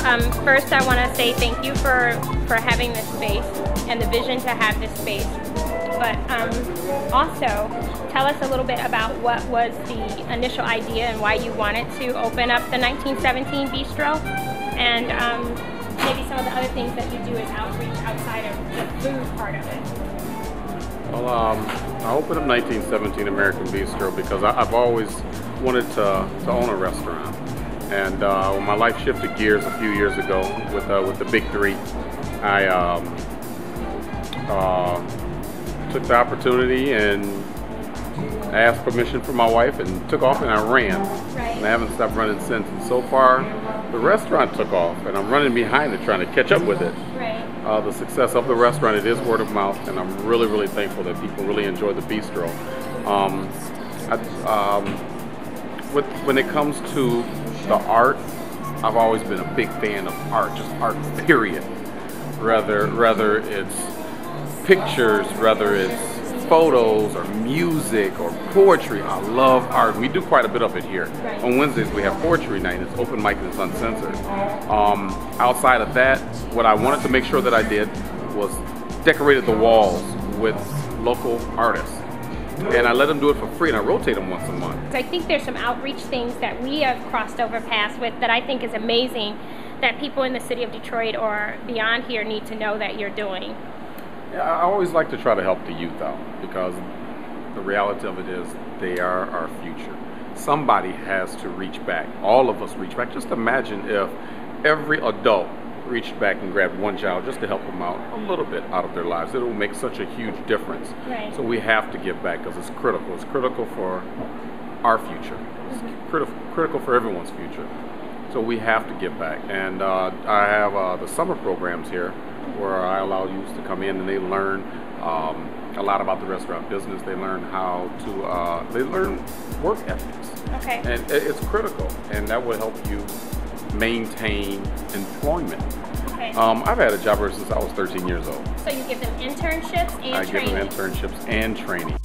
Um, first I want to say thank you for, for having this space and the vision to have this space. But um, also, tell us a little bit about what was the initial idea and why you wanted to open up the 1917 Bistro and um, maybe some of the other things that you do as outreach outside of the food part of it. Well, um, I opened up 1917 American Bistro because I, have always wanted to, to own a restaurant. And uh, when my life shifted gears a few years ago with uh, with the big three, I um, uh, took the opportunity and asked permission from my wife and took off and I ran. Right. And I haven't stopped running since. And so far, the restaurant took off and I'm running behind it trying to catch up with it. Right. Uh, the success of the restaurant, it is word of mouth, and I'm really, really thankful that people really enjoy the bistro. Um, I, um, with, when it comes to the art, I've always been a big fan of art, just art, period. Rather, rather it's pictures, rather it's photos or music or poetry. I love art. We do quite a bit of it here. On Wednesdays we have poetry night. It's open mic and it's uncensored. Um, outside of that, what I wanted to make sure that I did was decorated the walls with local artists. And I let them do it for free and I rotate them once a month. I think there's some outreach things that we have crossed over paths with that I think is amazing that people in the city of Detroit or beyond here need to know that you're doing. Yeah, I always like to try to help the youth out because the reality of it is they are our future. Somebody has to reach back. All of us reach back. Just imagine if every adult reached back and grabbed one child just to help them out a little bit out of their lives. It will make such a huge difference. Right. So we have to give back because it's critical. It's critical for our future. It's Mm-hmm. critical critical for everyone's future. So we have to give back. And uh, I have uh, the summer programs here where I allow youth to come in and they learn um, a lot about the restaurant business. They learn how to, uh, they learn work ethics. Okay. And it's critical, and that will help you maintain employment. Okay. Um, I've had a job ever since I was 13 years old. so you give them internships and I training. give them internships and training.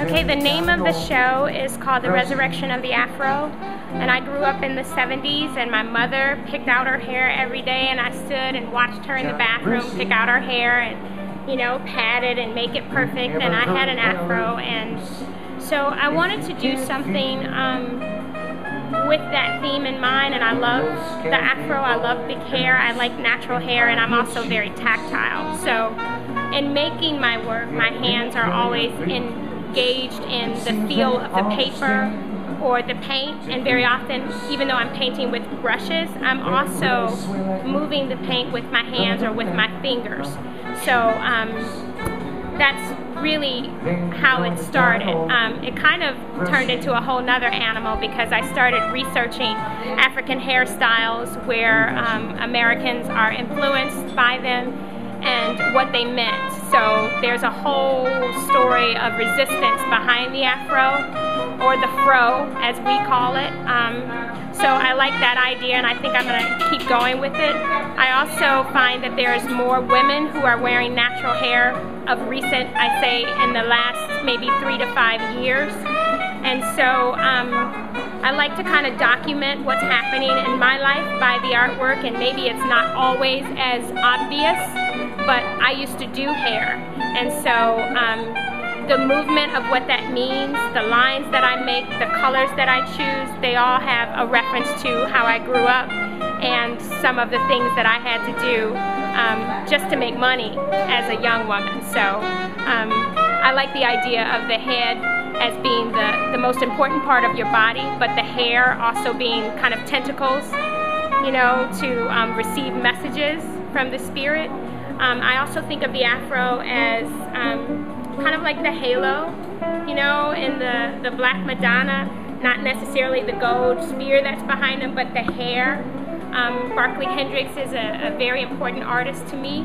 Okay, the name of the show is called The Resurrection of the Afro. And I grew up in the 70s, and my mother picked out her hair every day, and I stood and watched her in the bathroom pick out her hair and, you know, pat it and make it perfect. And I had an afro, and so I wanted to do something um, with that theme in mind. And I love the afro, I love big hair, I like natural hair, and I'm also very tactile. So, in making my work, my hands are always engaged in the feel of the paper or the paint and very often even though I'm painting with brushes I'm also moving the paint with my hands or with my fingers so um, that's really how it started. Um, it kind of turned into a whole nother animal because I started researching African hairstyles where um, Americans are influenced by them and what they meant. So there's a whole story of resistance behind the afro, or the fro as we call it. Um, so I like that idea and I think I'm going to keep going with it. I also find that there's more women who are wearing natural hair of recent, I say in the last maybe three to five years. And so um, I like to kind of document what's happening in my life by the artwork and maybe it's not always as obvious, but I used to do hair. And so um, the movement of what that means, the lines that I make, the colors that I choose, they all have a reference to how I grew up and some of the things that I had to do um, just to make money as a young woman. So um, I like the idea of the head as being the, the most important part of your body, but the hair also being kind of tentacles, you know, to um, receive messages from the spirit. Um, I also think of the afro as um, kind of like the halo, you know, in the, the Black Madonna, not necessarily the gold spear that's behind them, but the hair. Um, Barkley Hendricks is a, a, very important artist to me.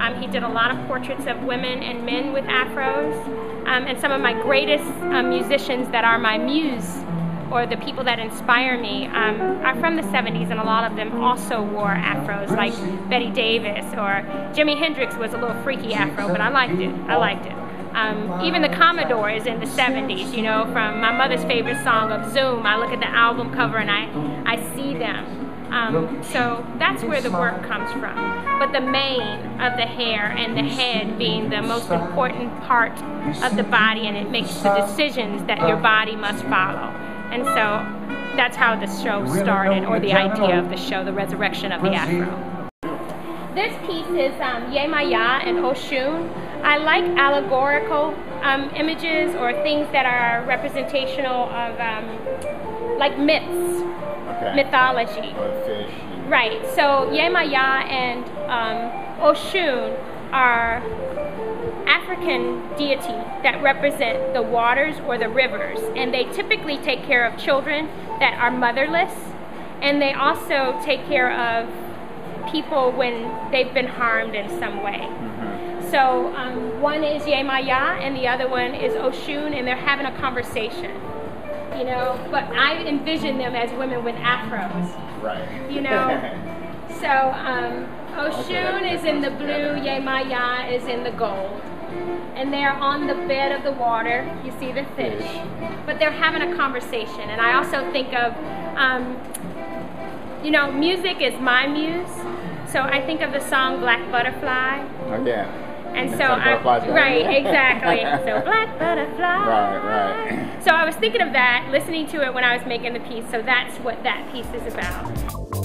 Um, he did a lot of portraits of women and men with afros. Um, and some of my greatest um, musicians that are my muse or the people that inspire me um, are from the 70s and a lot of them also wore afros like Betty Davis or Jimi Hendrix was a little freaky afro but I liked it. I liked it. Um, even the Commodore is in the 70s, you know, from my mother's favorite song of Zoom. I look at the album cover and I, I see them. Um, so that's where the work comes from. But the mane of the hair and the head being the most important part of the body and it makes the decisions that your body must follow. And so that's how the show started, or the idea of the show, the resurrection of the Afro. This piece is um, Yemaya and Oshun. I like allegorical um, images or things that are representational of um, like myths okay. mythology. Right. So Yemaya and um, Oshun are African deity that represent the waters or the rivers, and they typically take care of children that are motherless, and they also take care of people when they've been harmed in some way. Mm-hmm. So um, one is Yemaya and the other one is Oshun, and they're having a conversation you know, but I envision them as women with afros. Right. You know? so, um, Oshun okay, is in the blue, Yemaya is in the gold. And they're on the bed of the water. You see the fish. But they're having a conversation. And I also think of, um, you know, music is my muse. So I think of the song Black Butterfly. Oh, yeah. And so I right, exactly. so black butterfly. Right, right. So I was thinking of that, listening to it when I was making the piece. So that's what that piece is about.